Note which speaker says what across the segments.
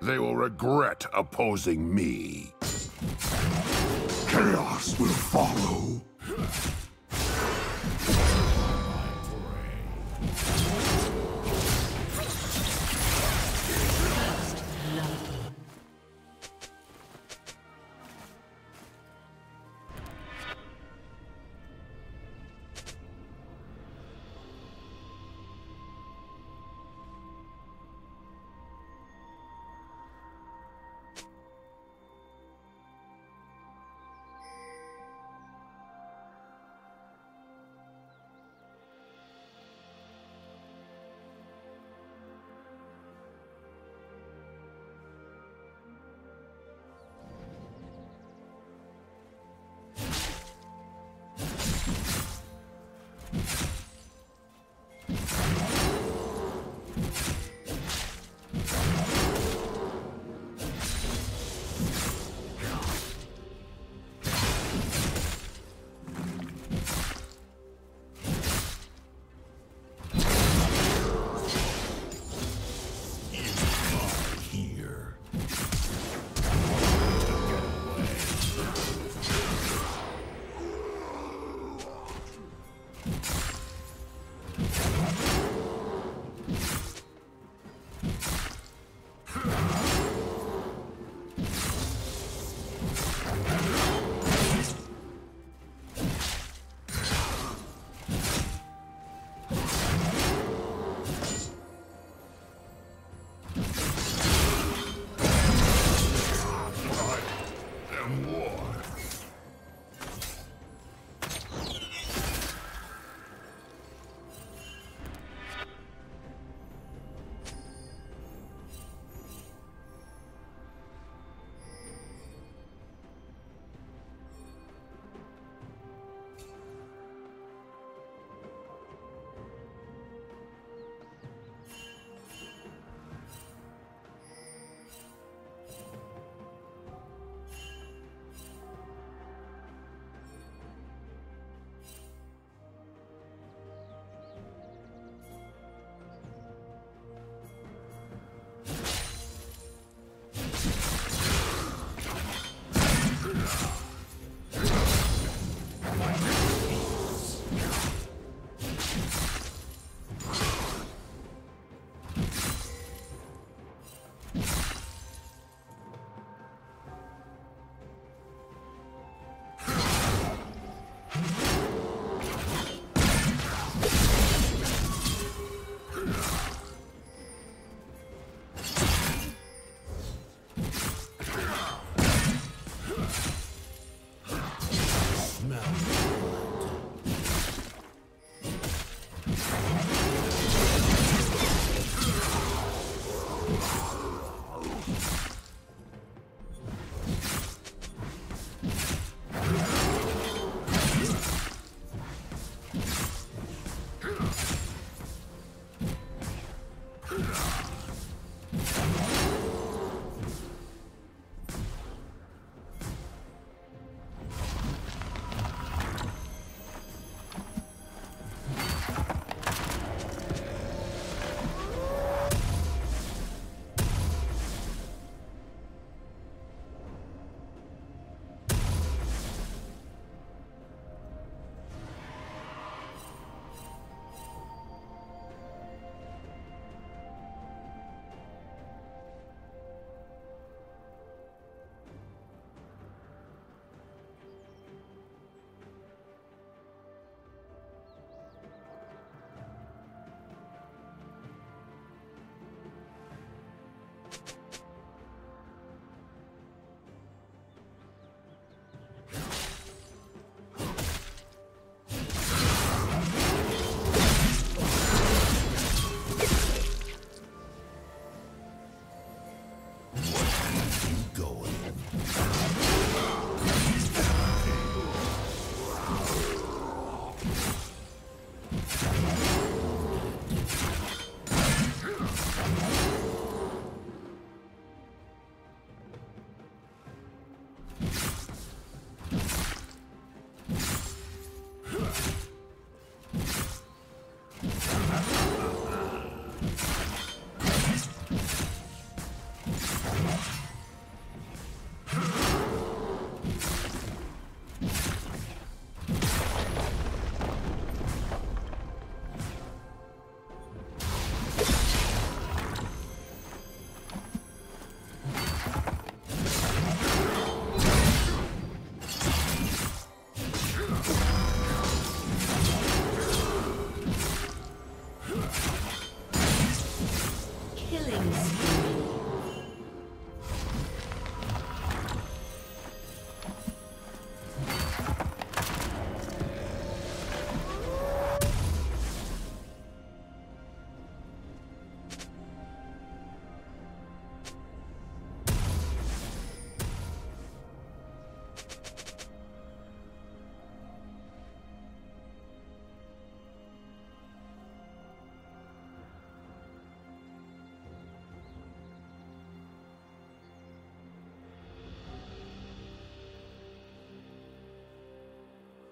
Speaker 1: They will regret opposing me.
Speaker 2: Chaos will follow.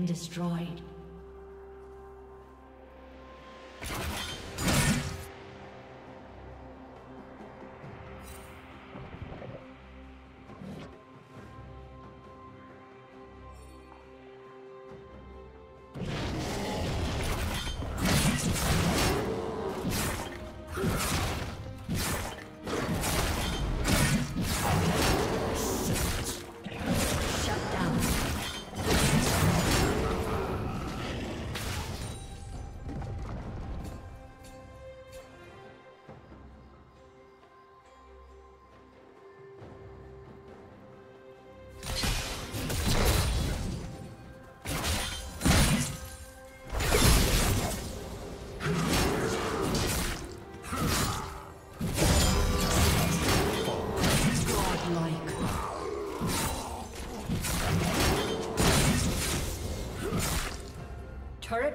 Speaker 3: Been destroyed.